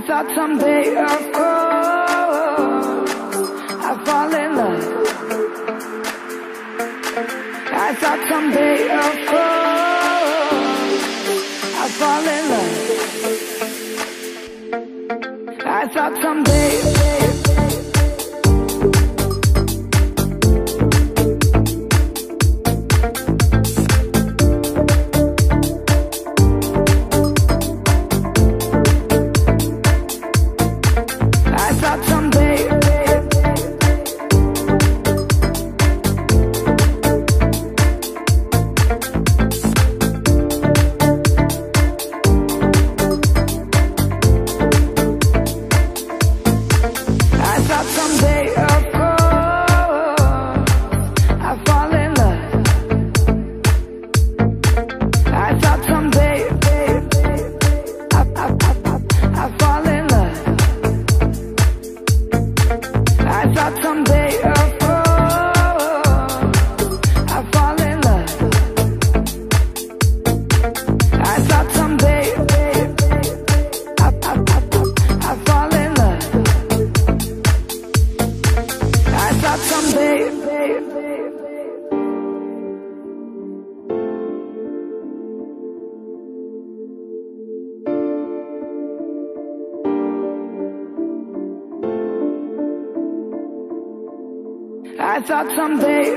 thought someday, of course, I'd fall in love. I thought someday, of course, I'd fall in love. I thought someday. that someday I'll I thought someday,